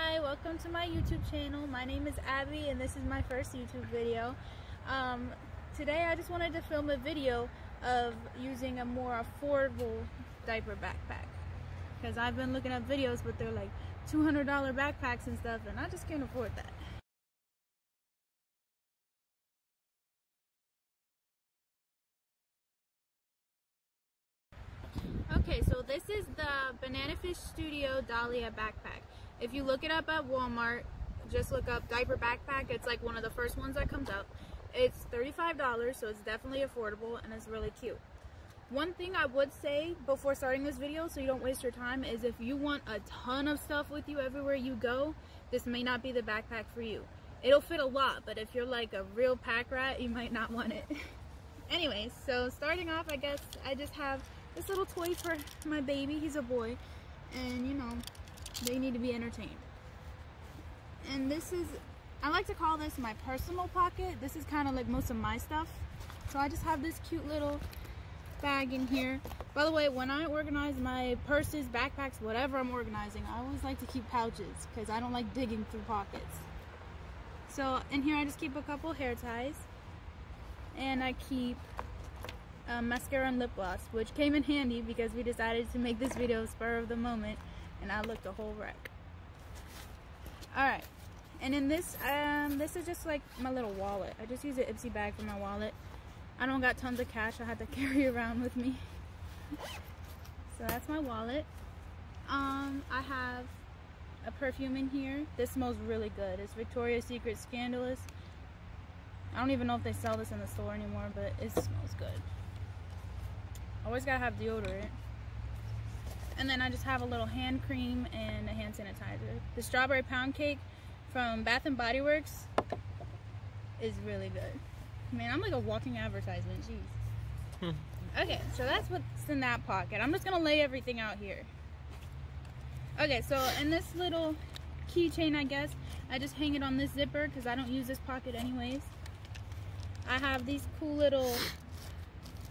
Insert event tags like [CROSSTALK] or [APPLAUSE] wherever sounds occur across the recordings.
Hi, welcome to my YouTube channel. My name is Abby and this is my first YouTube video. Um, today I just wanted to film a video of using a more affordable diaper backpack. Because I've been looking at videos but they're like $200 backpacks and stuff and I just can't afford that. Okay, so this is the Bananafish Studio Dahlia backpack. If you look it up at Walmart, just look up diaper backpack. It's like one of the first ones that comes up. It's $35, so it's definitely affordable and it's really cute. One thing I would say before starting this video so you don't waste your time is if you want a ton of stuff with you everywhere you go, this may not be the backpack for you. It'll fit a lot, but if you're like a real pack rat, you might not want it. [LAUGHS] Anyways, so starting off, I guess I just have this little toy for my baby. He's a boy. And, you know, they need to be entertained. And this is, I like to call this my personal pocket. This is kind of like most of my stuff. So I just have this cute little bag in here. By the way, when I organize my purses, backpacks, whatever I'm organizing, I always like to keep pouches because I don't like digging through pockets. So in here I just keep a couple hair ties and I keep um, mascara and lip gloss, which came in handy because we decided to make this video spur of the moment, and I looked a whole wreck. Alright, and in this, um, this is just like my little wallet. I just use an Ipsy bag for my wallet. I don't got tons of cash I had to [LAUGHS] carry around with me. so that's my wallet. Um, I have a perfume in here. This smells really good. It's Victoria's Secret Scandalous. I don't even know if they sell this in the store anymore, but it smells good. Always gotta have deodorant. And then I just have a little hand cream and a hand sanitizer. The strawberry pound cake from Bath and Body Works is really good. Man, I'm like a walking advertisement, jeez. Hmm. okay, so that's what's in that pocket. I'm just gonna lay everything out here. Okay, so in this little keychain, I guess, I just hang it on this zipper because I don't use this pocket anyways. I have these cool little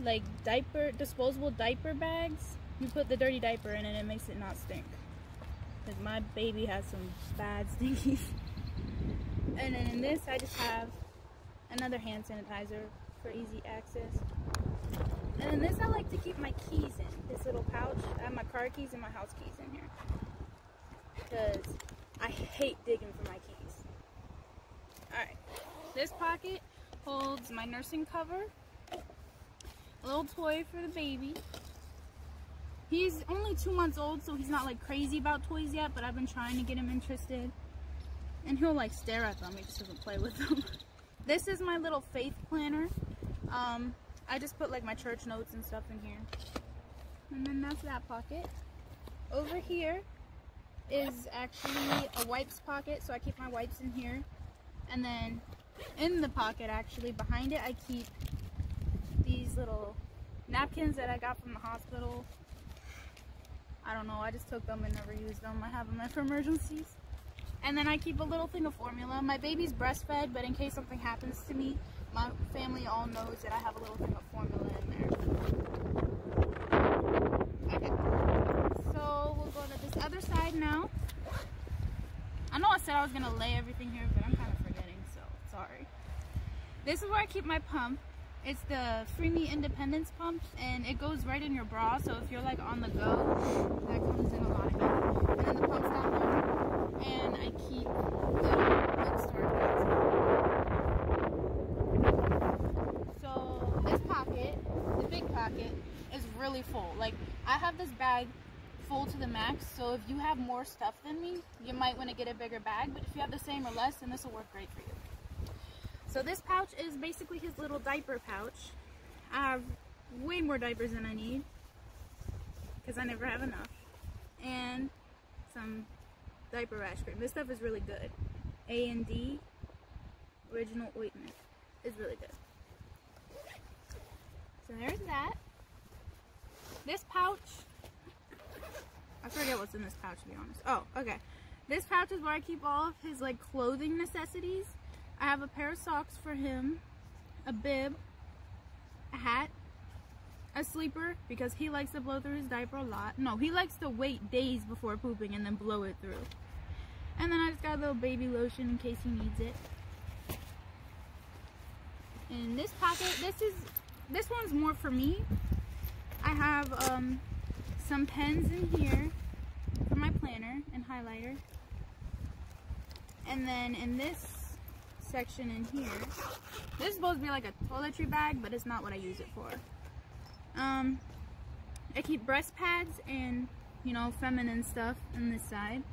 like diaper, disposable diaper bags. You put the dirty diaper in and it makes it not stink. Because my baby has some bad [LAUGHS] stinkies. And then in this, I just have another hand sanitizer for easy access. And in this, I like to keep my keys in. This little pouch. I have my car keys and my house keys in here. Because I hate digging for my keys. Alright. This pocket holds my nursing cover a little toy for the baby. He's only two months old, so he's not like crazy about toys yet, but I've been trying to get him interested. And he'll like stare at them, he just doesn't play with them. [LAUGHS] this is my little faith planner. Um, I just put like my church notes and stuff in here. And then that's that pocket. Over here is actually a wipes pocket, so I keep my wipes in here. And then in the pocket actually, behind it, I keep these little napkins that I got from the hospital. I don't know, I just took them and never used them. I have them for emergencies. And then I keep a little thing of formula. My baby's breastfed, but in case something happens to me, my family all knows that I have a little thing of formula in there. Okay. So we'll go to this other side now. I know I said I was gonna lay everything here, but I'm kind of forgetting, so sorry. This is where I keep my pump. It's the Freemie Independence pump, and it goes right in your bra. So if you're like on the go, that comes in a lot of it. And then the pump's down there, and I keep the storage So this pocket, the big pocket, is really full. Like I have this bag full to the max. So if you have more stuff than me, you might want to get a bigger bag. But if you have the same or less, then this will work great for you. So this pouch is basically his little diaper pouch. I have way more diapers than I need because I never have enough. And some diaper rash cream. This stuff is really good. A&D original ointment is really good. So there's that. This pouch, [LAUGHS] I forget what's in this pouch to be honest. Oh, okay. This pouch is where I keep all of his like clothing necessities. I have a pair of socks for him, a bib, a hat, a sleeper because he likes to blow through his diaper a lot. No, he likes to wait days before pooping and then blow it through. And then I just got a little baby lotion in case he needs it. In this pocket, this is this one's more for me. I have um, some pens in here for my planner and highlighter. And then in this section in here, this is supposed to be like a toiletry bag, but it's not what I use it for. Um, I keep breast pads and, you know, feminine stuff on this side.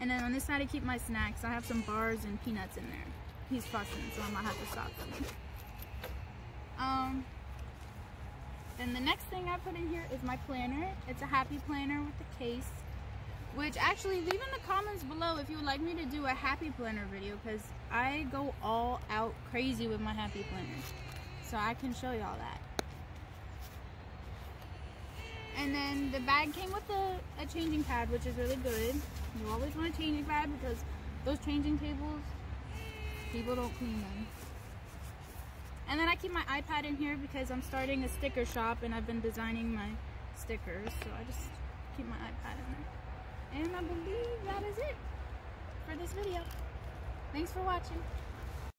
And then on this side I keep my snacks. I have some bars and peanuts in there. He's fussing, so I might have to stop him. Um, then the next thing I put in here is my planner. It's a happy planner with a case. Which actually, leave in the comments below if you would like me to do a happy planner video because I go all out crazy with my happy planner. So I can show y'all that. And then the bag came with a, a changing pad, which is really good. You always want a changing pad because those changing tables, people don't clean them. And then I keep my iPad in here because I'm starting a sticker shop and I've been designing my stickers. So I just keep my iPad in there. And I believe that is it for this video. Thanks for watching.